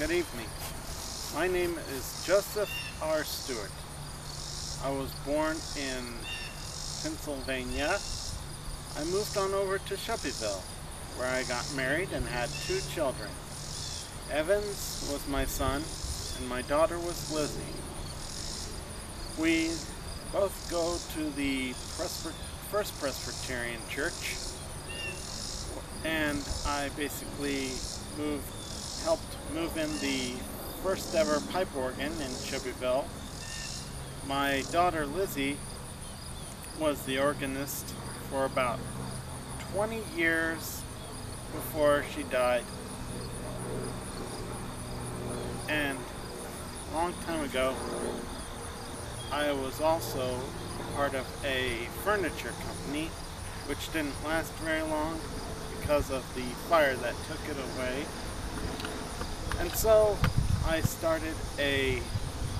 Good evening. My name is Joseph R. Stewart. I was born in Pennsylvania. I moved on over to Shelbyville, where I got married and had two children. Evans was my son, and my daughter was Lizzie. We both go to the First Presbyterian Church, and I basically moved, helped move in the first ever pipe organ in Shelbyville. My daughter Lizzie was the organist for about 20 years before she died. And a long time ago, I was also part of a furniture company, which didn't last very long because of the fire that took it away. And so I started a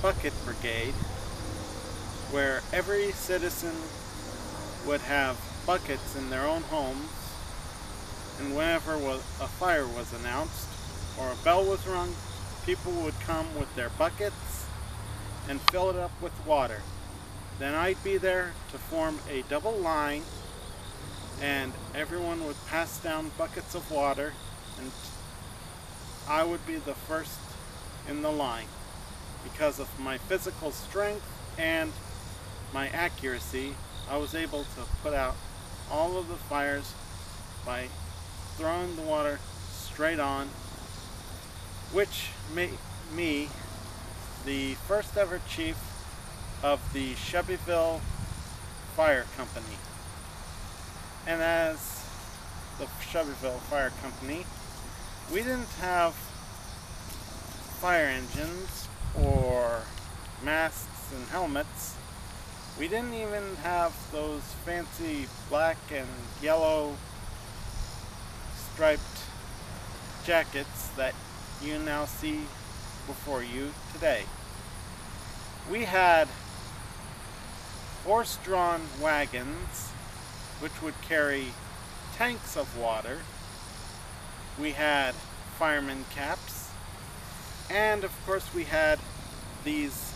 bucket brigade where every citizen would have buckets in their own homes and whenever a fire was announced or a bell was rung, people would come with their buckets and fill it up with water. Then I'd be there to form a double line and everyone would pass down buckets of water and I would be the first in the line because of my physical strength and my accuracy I was able to put out all of the fires by throwing the water straight on which made me the first ever chief of the Shelbyville Fire Company. And as the Shelbyville Fire Company, we didn't have fire engines or masks and helmets. We didn't even have those fancy black and yellow striped jackets that you now see before you today. We had horse-drawn wagons which would carry tanks of water. We had fireman caps and of course we had these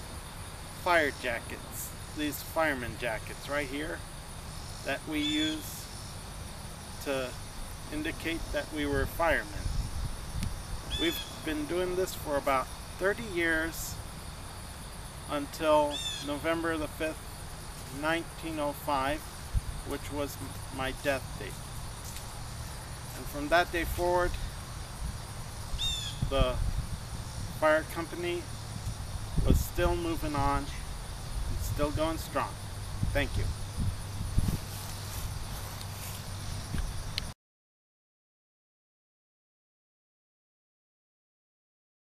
fire jackets, these fireman jackets right here that we use to indicate that we were firemen. We've been doing this for about 30 years until November the 5th, 1905, which was my death date. From that day forward, the fire company was still moving on and still going strong. Thank you.